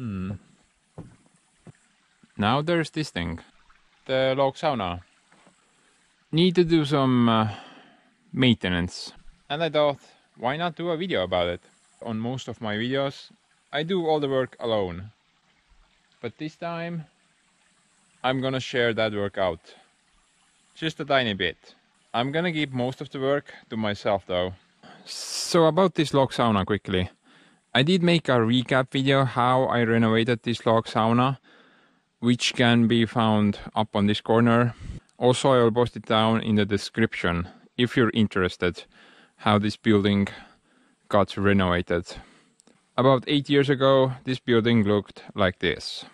Hmm. Now there's this thing. The log sauna. Need to do some uh, maintenance. And I thought, why not do a video about it? On most of my videos, I do all the work alone. But this time, I'm gonna share that work out. Just a tiny bit. I'm gonna keep most of the work to myself though. So about this log sauna quickly. I did make a recap video how I renovated this log sauna, which can be found up on this corner. Also I will post it down in the description if you're interested how this building got renovated. About 8 years ago this building looked like this.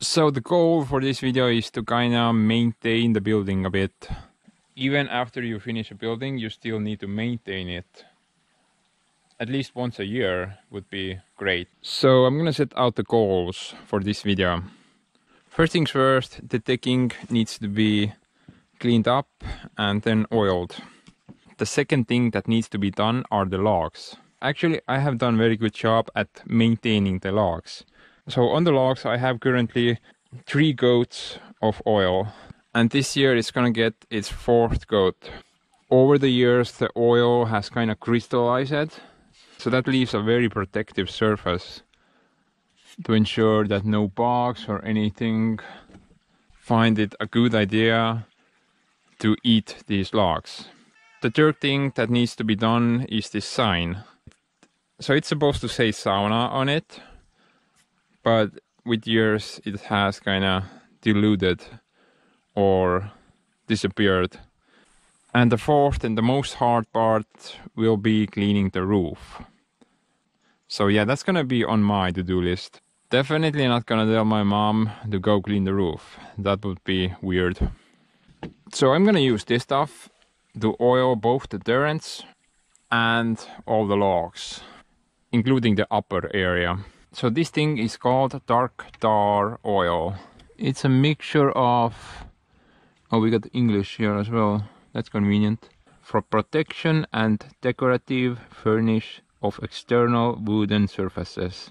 So the goal for this video is to kinda maintain the building a bit. Even after you finish a building you still need to maintain it. At least once a year would be great. So I'm gonna set out the goals for this video. First things first, the decking needs to be cleaned up and then oiled. The second thing that needs to be done are the logs. Actually, I have done very good job at maintaining the logs. So on the logs, I have currently three goats of oil. And this year it's gonna get its fourth goat. Over the years, the oil has kind of crystallized. So that leaves a very protective surface to ensure that no bugs or anything find it a good idea to eat these logs. The third thing that needs to be done is this sign. So it's supposed to say sauna on it, but with years it has kind of diluted or disappeared. And the fourth and the most hard part will be cleaning the roof. So yeah, that's gonna be on my to-do list. Definitely not gonna tell my mom to go clean the roof. That would be weird. So I'm gonna use this stuff to oil both the turrets and all the logs, including the upper area. So this thing is called dark tar oil. It's a mixture of... Oh, we got English here as well. That's convenient. For protection and decorative furnish of external wooden surfaces.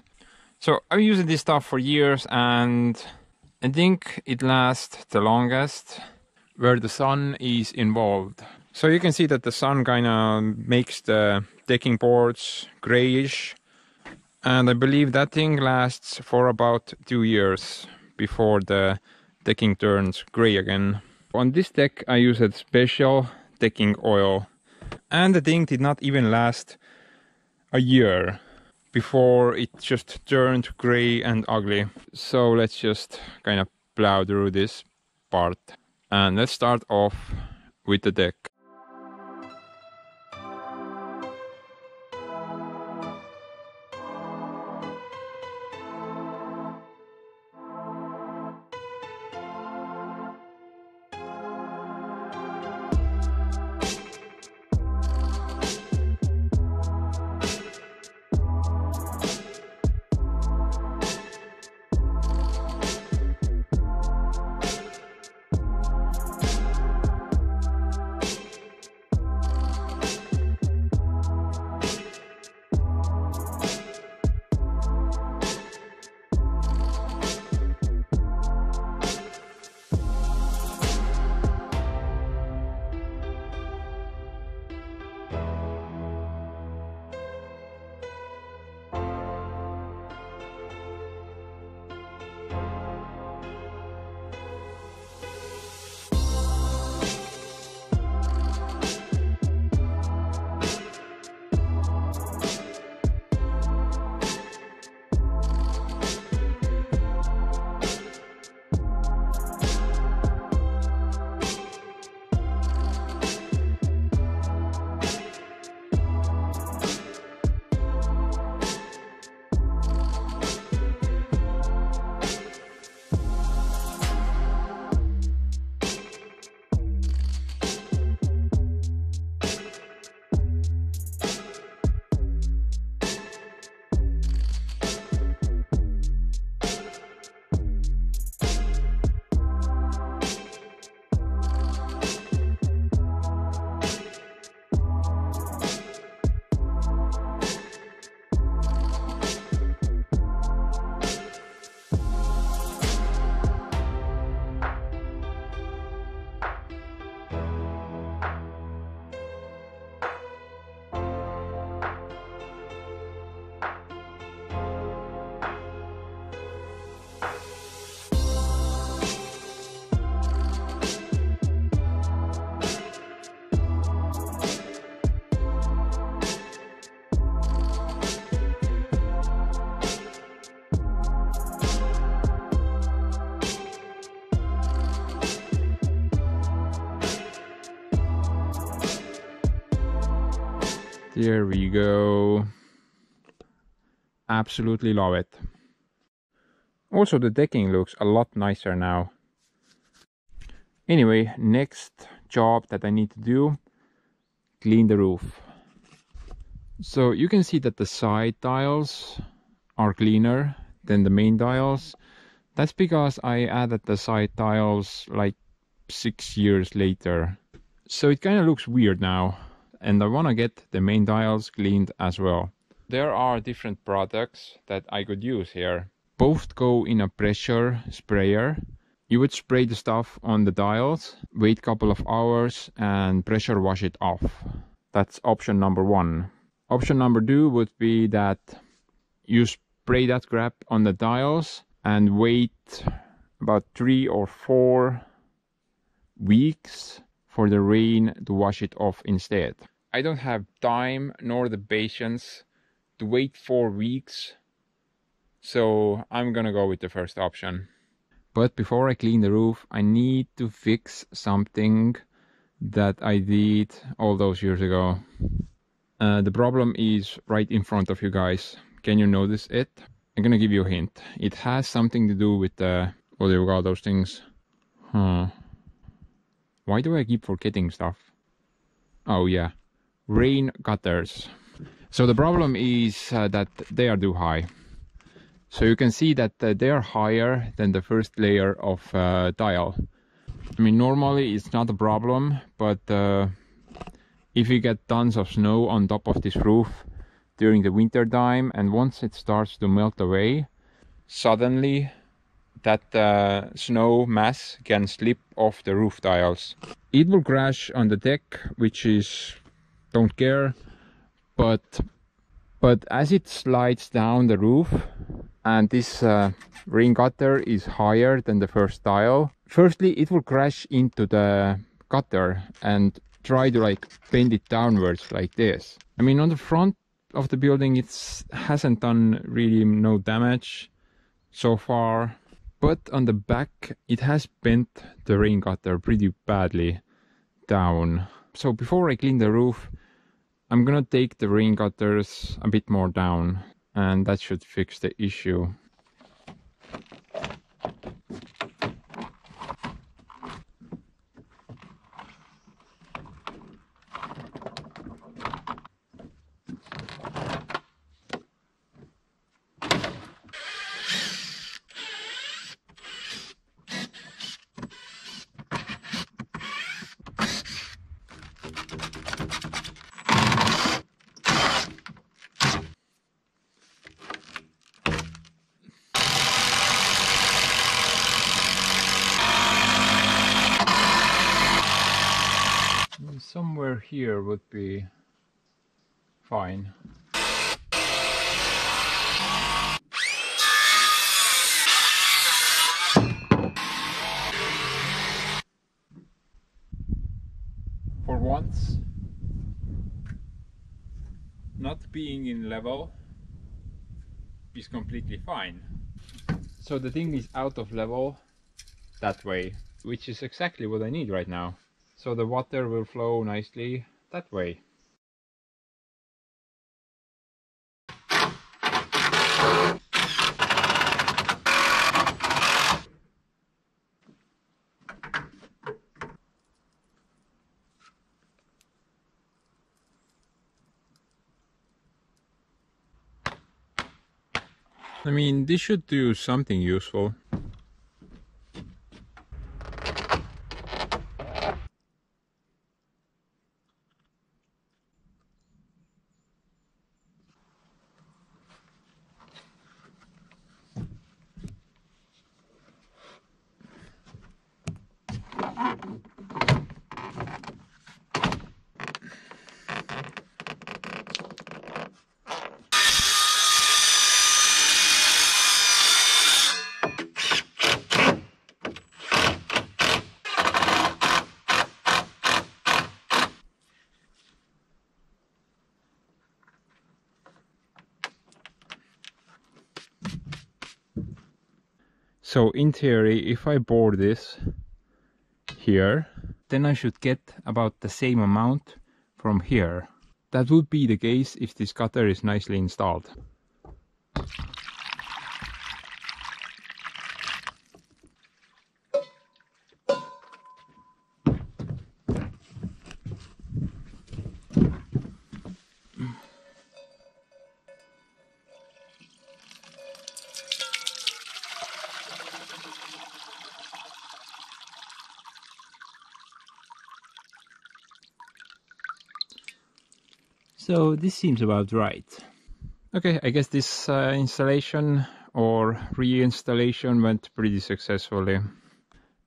So I'm using this stuff for years and I think it lasts the longest where the sun is involved. So you can see that the sun kind of makes the decking boards grayish and I believe that thing lasts for about two years before the decking turns gray again. On this deck I used special decking oil and the thing did not even last a year before it just turned gray and ugly. So let's just kind of plow through this part and let's start off with the deck. There we go. Absolutely love it. Also the decking looks a lot nicer now. Anyway, next job that I need to do, clean the roof. So you can see that the side tiles are cleaner than the main tiles. That's because I added the side tiles like six years later. So it kind of looks weird now and I want to get the main dials cleaned as well. There are different products that I could use here. Both go in a pressure sprayer. You would spray the stuff on the dials, wait a couple of hours and pressure wash it off. That's option number one. Option number two would be that you spray that crap on the dials and wait about three or four weeks for the rain to wash it off instead. I don't have time nor the patience to wait four weeks, so I'm gonna go with the first option. But before I clean the roof, I need to fix something that I did all those years ago. Uh, the problem is right in front of you guys. Can you notice it? I'm gonna give you a hint. It has something to do with the... What do you call those things? Huh. Why do I keep forgetting stuff? Oh yeah, rain gutters. So the problem is uh, that they are too high. So you can see that uh, they are higher than the first layer of uh, tile. I mean, normally it's not a problem, but uh, if you get tons of snow on top of this roof during the winter time and once it starts to melt away, suddenly that uh, snow mass can slip off the roof tiles. It will crash on the deck, which is don't care, but but as it slides down the roof and this uh, rain gutter is higher than the first tile, firstly it will crash into the gutter and try to like bend it downwards like this. I mean on the front of the building it hasn't done really no damage so far but on the back it has bent the rain gutter pretty badly down. So before I clean the roof I'm gonna take the rain gutters a bit more down and that should fix the issue. Here would be fine. For once, not being in level is completely fine. So the thing is out of level that way, which is exactly what I need right now so the water will flow nicely that way. I mean, this should do something useful. So in theory, if I bore this here, then I should get about the same amount from here. That would be the case if this cutter is nicely installed. So this seems about right. Okay, I guess this uh, installation or reinstallation went pretty successfully.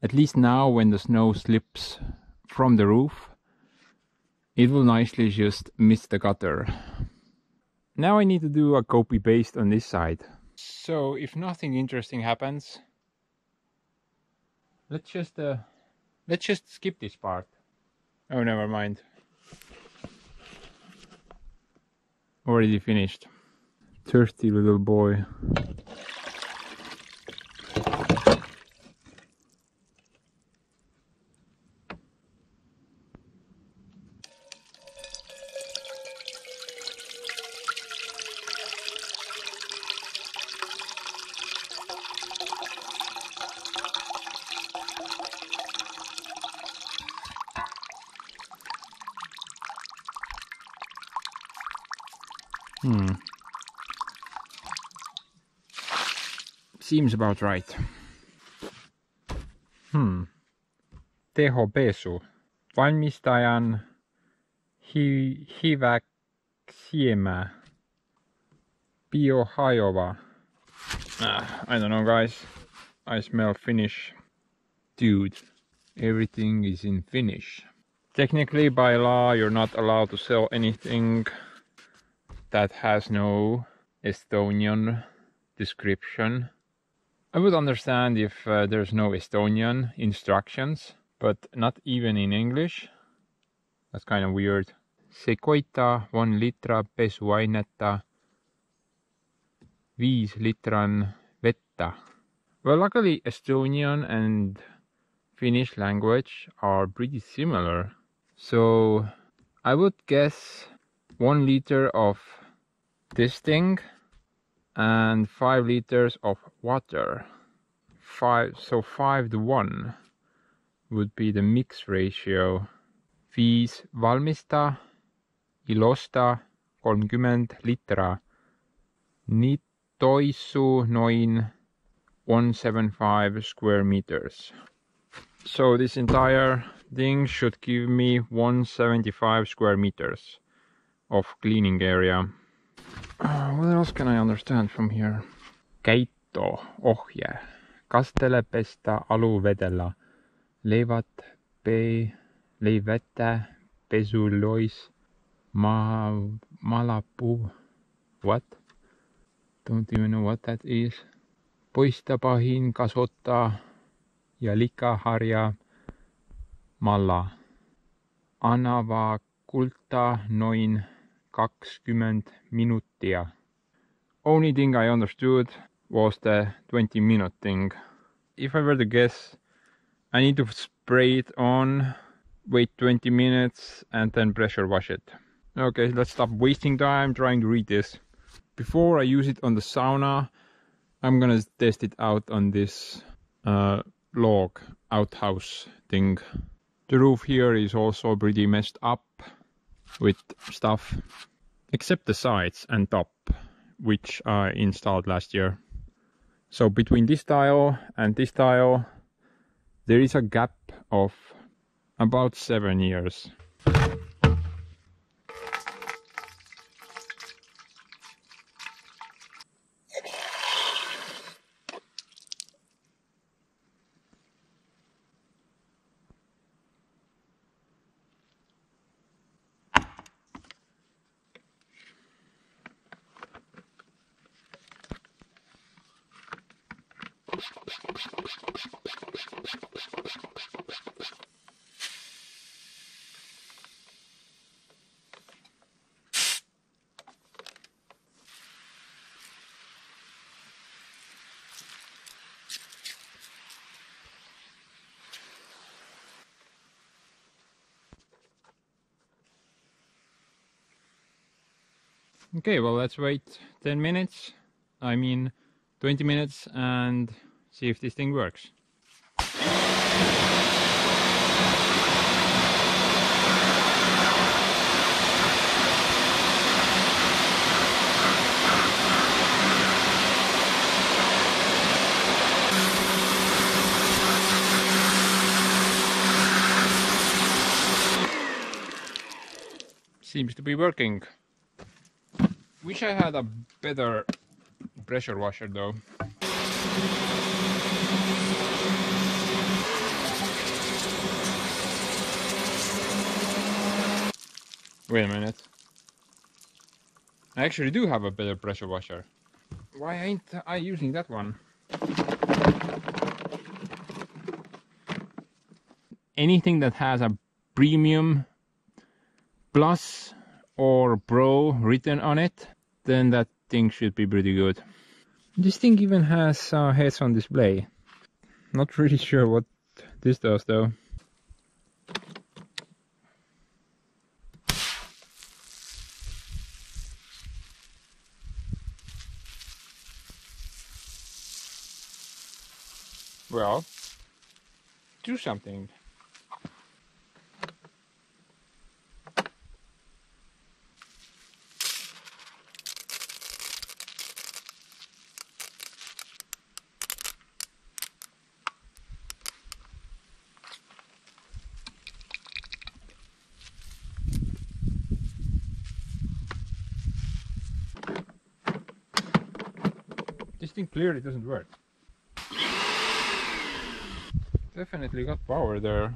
At least now when the snow slips from the roof, it will nicely just miss the gutter. Now I need to do a copy paste on this side. So if nothing interesting happens, let's just uh, let's just skip this part. Oh, never mind. Already finished. Thirsty little boy. Hmm. Seems about right. Hmm. Tehopesu. Valmistajan hi, hyväksyemä. Biohajoava. Ah, I don't know guys. I smell Finnish. Dude, everything is in Finnish. Technically by law you're not allowed to sell anything that has no Estonian description. I would understand if uh, there's no Estonian instructions, but not even in English. That's kind of weird. Sekoita one litra pesuainetta, viis litran vetta. Well, luckily Estonian and Finnish language are pretty similar. So I would guess one liter of this thing and five liters of water. Five so five to one would be the mix ratio. Viis valmista ilosta kolmkümmend litra. Nitoisu noin 175 square meters. So this entire thing should give me 175 square meters of cleaning area uh, what else can I understand from here? Käito, ohje. Kastele pesta aluvedellä. Leivat pe, leivete, pesulois, ma, malapu. What? Don't even know what that is. Poistapahin kasvattaa ja likaharja malla. Anava kulta noin kakskümmend minutia. Only thing I understood was the 20 minute thing. If I were to guess, I need to spray it on, wait 20 minutes and then pressure wash it. Okay, let's stop wasting time trying to read this. Before I use it on the sauna, I'm gonna test it out on this uh, log outhouse thing. The roof here is also pretty messed up with stuff except the sides and top which I installed last year. So between this tile and this tile there is a gap of about seven years. Let's wait 10 minutes. I mean, 20 minutes and see if this thing works. Seems to be working. Wish I had a better pressure washer though. Wait a minute. I actually do have a better pressure washer. Why ain't I using that one? Anything that has a premium plus or pro written on it, then that thing should be pretty good. This thing even has uh, heads on display. Not really sure what this does though. Well, do something. Thing clearly doesn't work. Definitely got power there.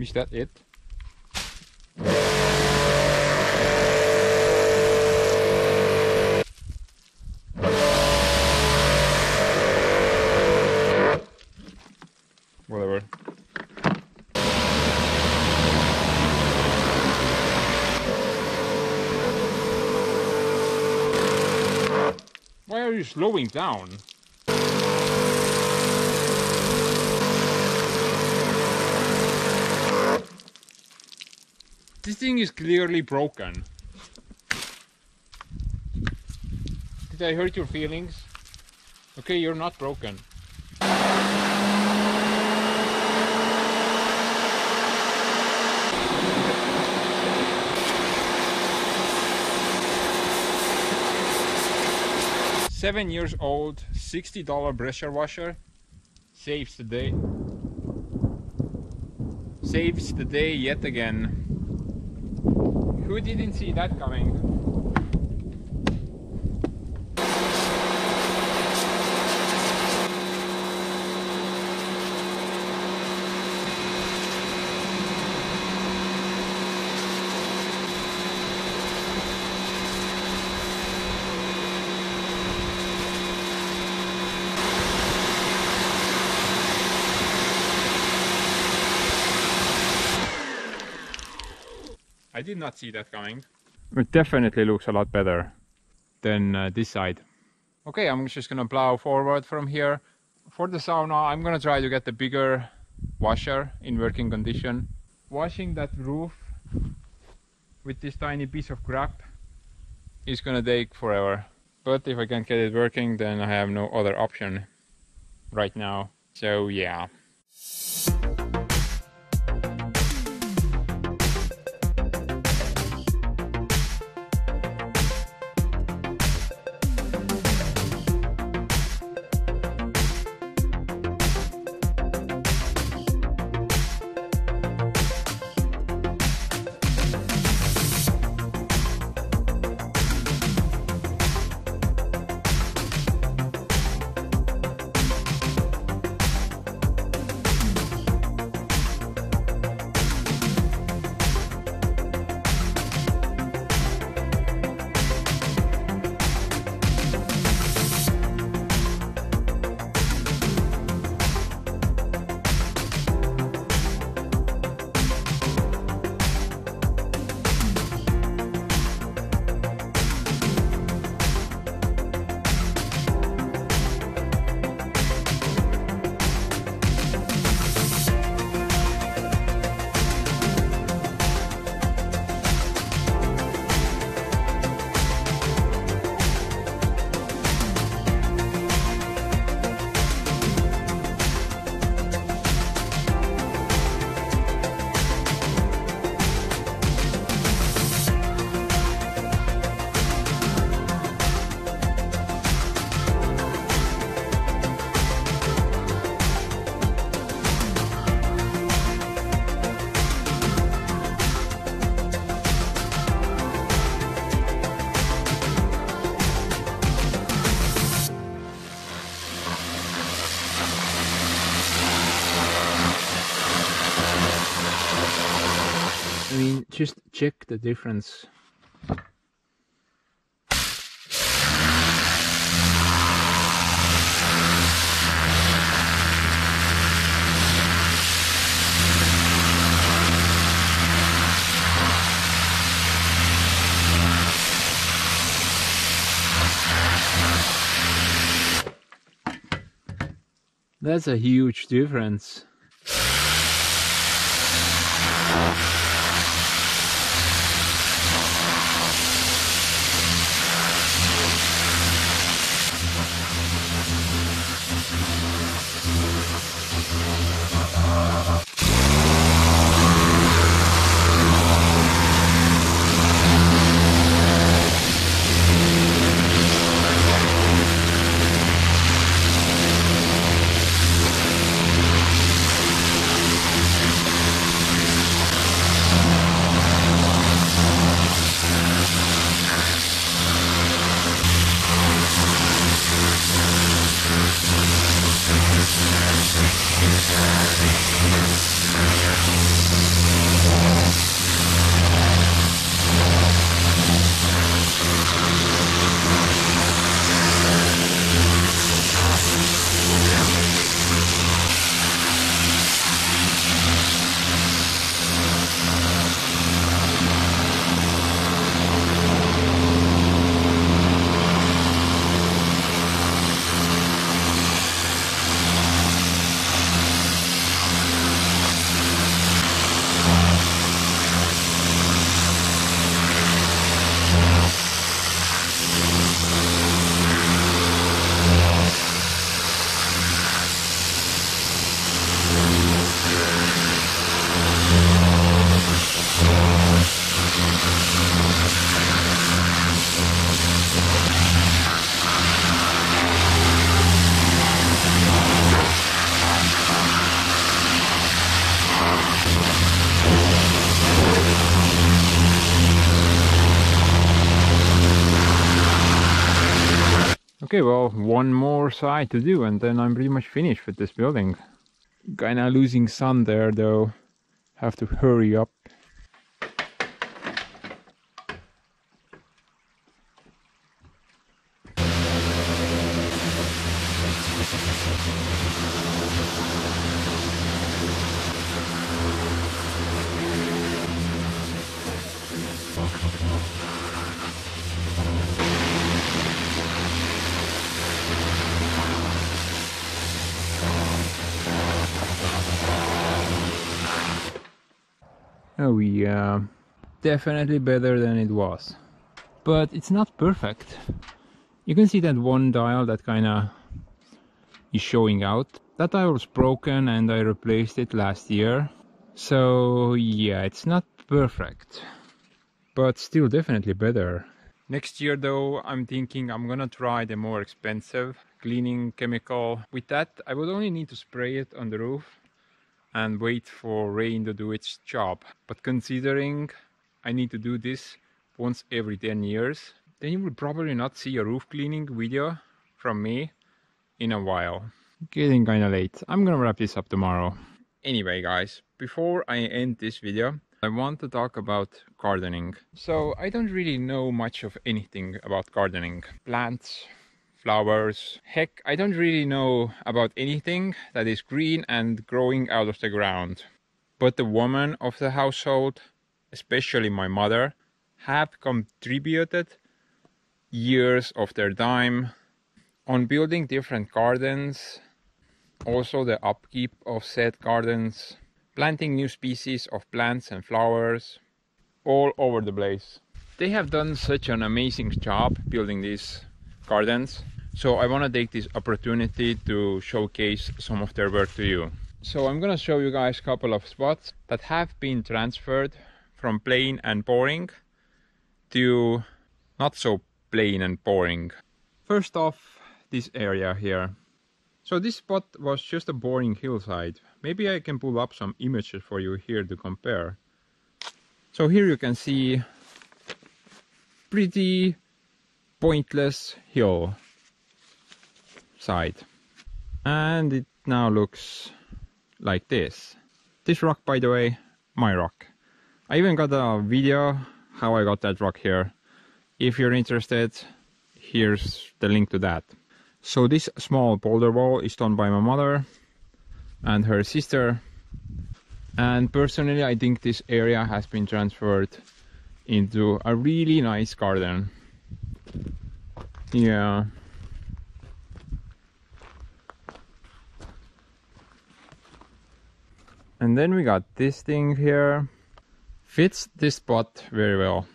Is that it? Whatever. Why are you slowing down? This thing is clearly broken. Did I hurt your feelings? Okay, you're not broken. Seven years old, $60 pressure washer saves the day. Saves the day yet again. Who didn't see that coming? I did not see that coming. It definitely looks a lot better than uh, this side. Okay, I'm just gonna plow forward from here. For the sauna, I'm gonna try to get the bigger washer in working condition. Washing that roof with this tiny piece of crap is gonna take forever. But if I can't get it working, then I have no other option right now. So yeah. Check the difference. That's a huge difference. Okay, well, one more side to do and then I'm pretty much finished with this building. Kinda losing sun there though. Have to hurry up. Oh yeah, definitely better than it was. But it's not perfect. You can see that one dial that kinda is showing out. That dial was broken and I replaced it last year. So yeah, it's not perfect. But still definitely better. Next year though, I'm thinking I'm gonna try the more expensive cleaning chemical. With that, I would only need to spray it on the roof and wait for rain to do its job. But considering I need to do this once every 10 years, then you will probably not see a roof cleaning video from me in a while. Getting kinda late. I'm gonna wrap this up tomorrow. Anyway guys, before I end this video, I want to talk about gardening. So I don't really know much of anything about gardening. Plants, flowers. Heck, I don't really know about anything that is green and growing out of the ground. But the women of the household, especially my mother, have contributed years of their time on building different gardens, also the upkeep of said gardens, planting new species of plants and flowers all over the place. They have done such an amazing job building these gardens. So I want to take this opportunity to showcase some of their work to you. So I'm going to show you guys a couple of spots that have been transferred from plain and boring to not so plain and boring. First off, this area here. So this spot was just a boring hillside. Maybe I can pull up some images for you here to compare. So here you can see pretty pointless hill side and it now looks like this this rock by the way my rock I even got a video how I got that rock here. If you're interested, here's the link to that. So this small boulder wall is done by my mother and her sister. And personally, I think this area has been transferred into a really nice garden. Yeah. And then we got this thing here. Fits this spot very well.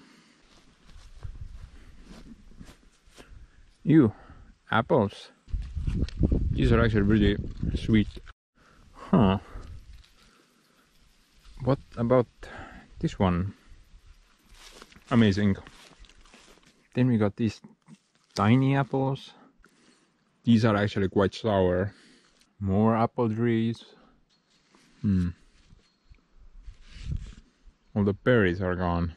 You, apples. These are actually really sweet. Huh. What about this one? Amazing. Then we got these tiny apples. These are actually quite sour. More apple trees. Hmm. All the berries are gone.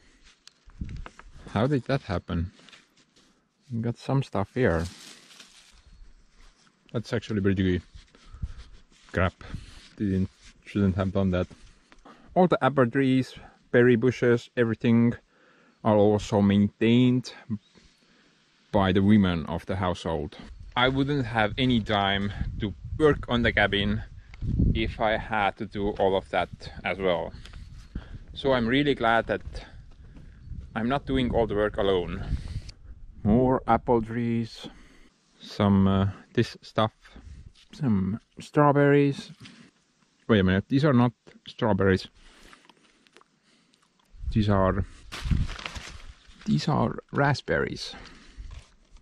How did that happen? We got some stuff here. That's actually pretty good. Crap. Didn't shouldn't have done that. All the apple trees, berry bushes, everything are also maintained by the women of the household. I wouldn't have any time to work on the cabin if I had to do all of that as well. So I'm really glad that I'm not doing all the work alone. More apple trees, some uh, this stuff, some strawberries. Wait a minute, these are not strawberries. These are these are raspberries.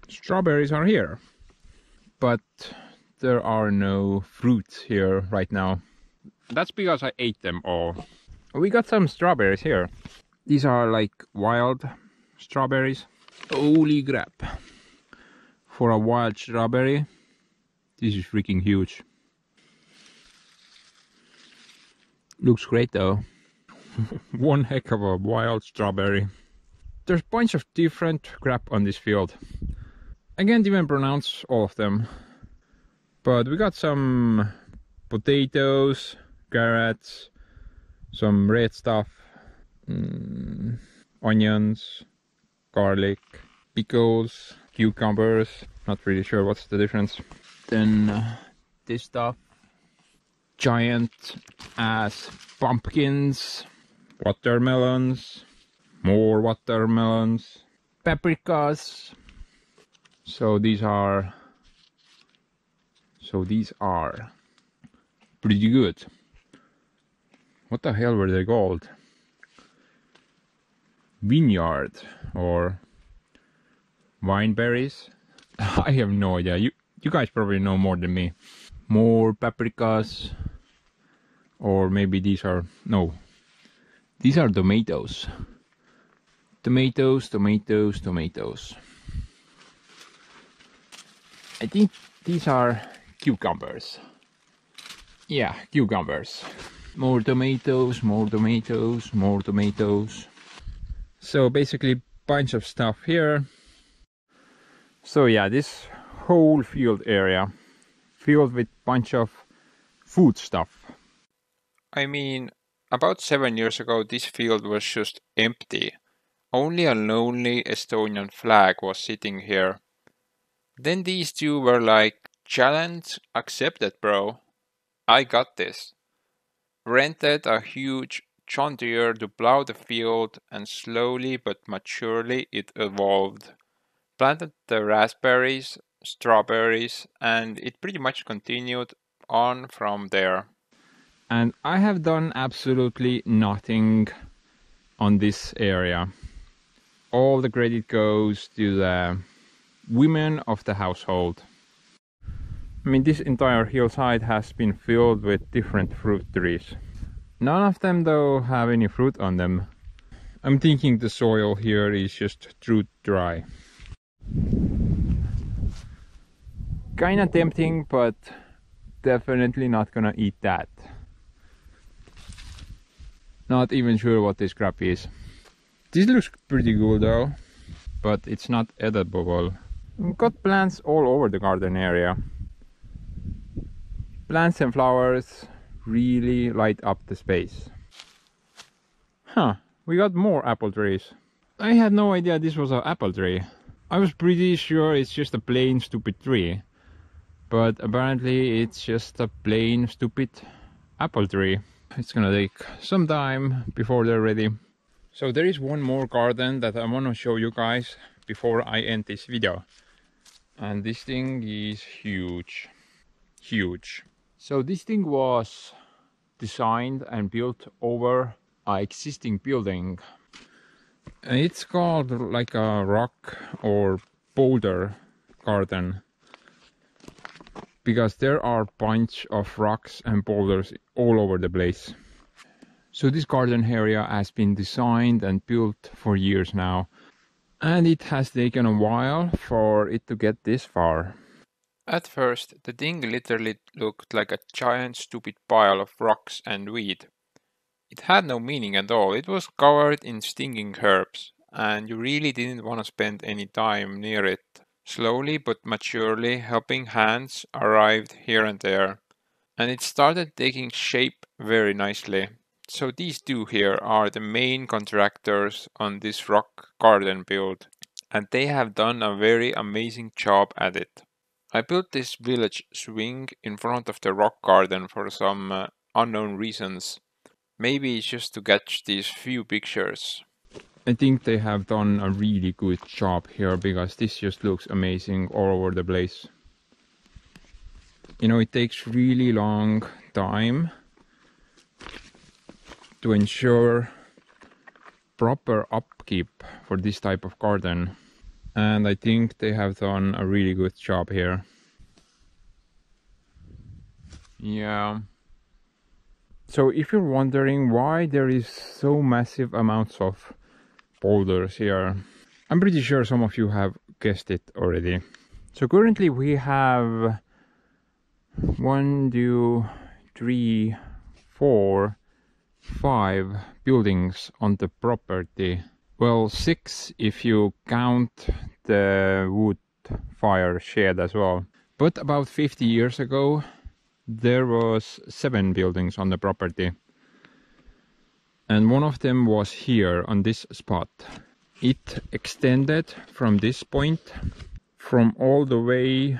Strawberries are here, but there are no fruits here right now. That's because I ate them all. We got some strawberries here. These are like wild strawberries. Holy crap. For a wild strawberry, this is freaking huge. Looks great though. One heck of a wild strawberry. There's a bunch of different crap on this field. I can't even pronounce all of them. But we got some potatoes, carrots, some red stuff, mm, onions, garlic, pickles, cucumbers. Not really sure what's the difference. Then uh, this stuff, giant ass pumpkins, watermelons, more watermelons, paprikas. So these are so these are pretty good. What the hell were they called? Vineyard or wine berries? I have no idea. You you guys probably know more than me. More paprikas or maybe these are no. These are tomatoes. Tomatoes, tomatoes, tomatoes. I think these are cucumbers. Yeah, cucumbers. More tomatoes, more tomatoes, more tomatoes. So basically bunch of stuff here. So yeah, this whole field area filled with bunch of food stuff. I mean, about seven years ago this field was just empty. Only a lonely Estonian flag was sitting here. Then these two were like, Challenge accepted, bro. I got this. Rented a huge John Deere to plow the field, and slowly but maturely it evolved. Planted the raspberries, strawberries, and it pretty much continued on from there. And I have done absolutely nothing on this area. All the credit goes to the women of the household. I mean, this entire hillside has been filled with different fruit trees. None of them though have any fruit on them. I'm thinking the soil here is just too dry. Kinda tempting, but definitely not gonna eat that. Not even sure what this crap is. This looks pretty good though, but it's not edible. Got plants all over the garden area plants and flowers really light up the space. Huh, we got more apple trees. I had no idea this was an apple tree. I was pretty sure it's just a plain stupid tree. But apparently it's just a plain stupid apple tree. It's gonna take some time before they're ready. So there is one more garden that I want to show you guys before I end this video. And this thing is huge. Huge. So this thing was designed and built over an existing building. It's called like a rock or boulder garden because there are bunch of rocks and boulders all over the place. So this garden area has been designed and built for years now and it has taken a while for it to get this far. At first, the thing literally looked like a giant stupid pile of rocks and weed. It had no meaning at all, it was covered in stinging herbs, and you really didn't want to spend any time near it. Slowly but maturely, helping hands arrived here and there, and it started taking shape very nicely. So these two here are the main contractors on this rock garden build, and they have done a very amazing job at it. I built this village swing in front of the rock garden for some uh, unknown reasons. Maybe it's just to catch these few pictures. I think they have done a really good job here because this just looks amazing all over the place. You know, it takes really long time to ensure proper upkeep for this type of garden. And I think they have done a really good job here. Yeah. So if you're wondering why there is so massive amounts of boulders here. I'm pretty sure some of you have guessed it already. So currently we have one, two, three, four, five buildings on the property. Well, six if you count the wood fire shed as well. But about 50 years ago, there was seven buildings on the property and one of them was here on this spot. It extended from this point from all the way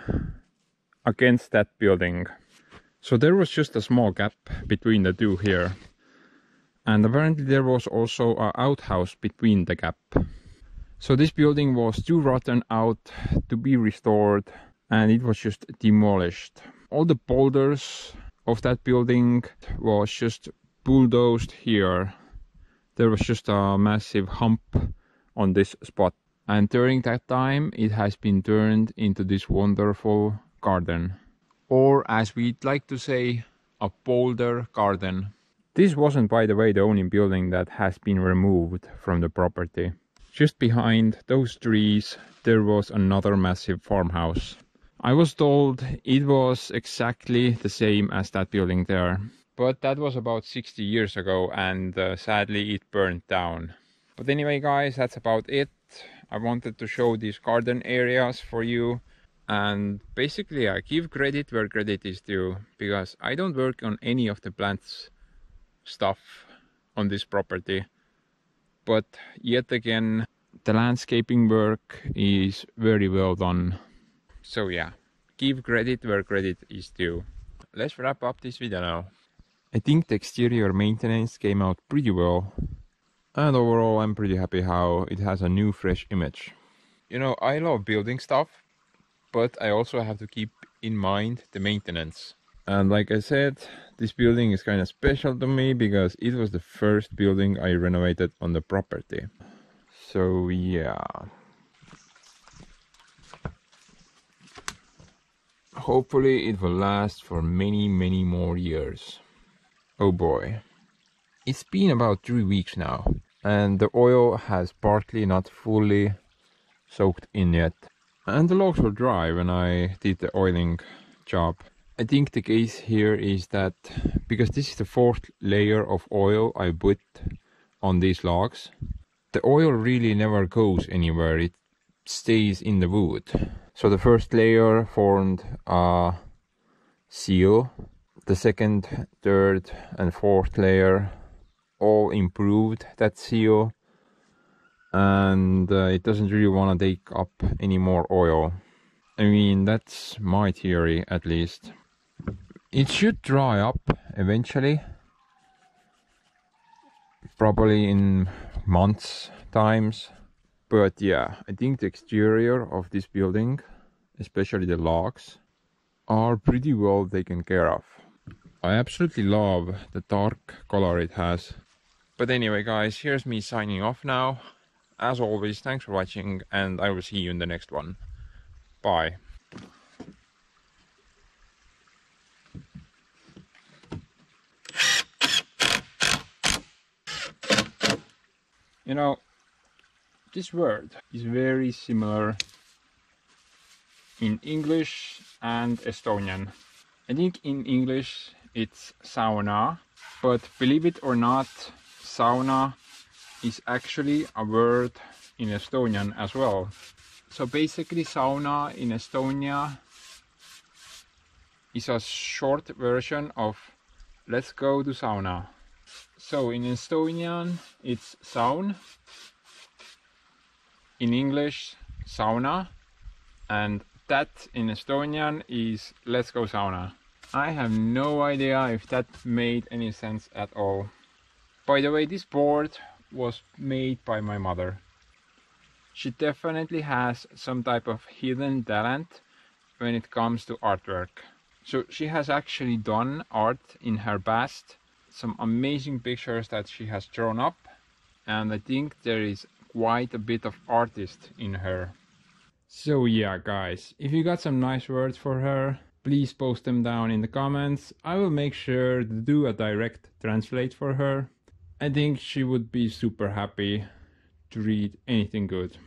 against that building. So there was just a small gap between the two here. And apparently there was also an outhouse between the gap. So this building was too rotten out to be restored and it was just demolished. All the boulders of that building was just bulldozed here. There was just a massive hump on this spot. And during that time, it has been turned into this wonderful garden. Or as we'd like to say, a boulder garden. This wasn't, by the way, the only building that has been removed from the property. Just behind those trees, there was another massive farmhouse. I was told it was exactly the same as that building there but that was about 60 years ago and uh, sadly it burned down. But anyway guys, that's about it. I wanted to show these garden areas for you and basically I give credit where credit is due because I don't work on any of the plants stuff on this property. But yet again, the landscaping work is very well done. So yeah, give credit where credit is due. Let's wrap up this video now. I think the exterior maintenance came out pretty well. And overall I'm pretty happy how it has a new fresh image. You know, I love building stuff, but I also have to keep in mind the maintenance. And like I said, this building is kind of special to me because it was the first building I renovated on the property. So yeah. Hopefully it will last for many many more years. Oh boy. It's been about three weeks now, and the oil has partly not fully soaked in yet. And the logs were dry when I did the oiling job. I think the case here is that because this is the fourth layer of oil I put on these logs, the oil really never goes anywhere, it stays in the wood. So the first layer formed a seal the second, third and fourth layer all improved that seal and uh, it doesn't really want to take up any more oil. I mean, that's my theory at least. It should dry up eventually, probably in months times. But yeah, I think the exterior of this building, especially the logs, are pretty well taken care of. I absolutely love the dark color it has. But anyway guys, here's me signing off now. As always, thanks for watching and I will see you in the next one. Bye. You know, this word is very similar in English and Estonian. I think in English it's sauna, but believe it or not, sauna is actually a word in Estonian as well. So basically sauna in Estonia is a short version of let's go to sauna. So in Estonian it's saun, in English sauna, and that in Estonian is let's go sauna. I have no idea if that made any sense at all. By the way, this board was made by my mother. She definitely has some type of hidden talent when it comes to artwork. So she has actually done art in her past, some amazing pictures that she has drawn up, and I think there is quite a bit of artist in her. So yeah guys, if you got some nice words for her, please post them down in the comments. I will make sure to do a direct translate for her. I think she would be super happy to read anything good.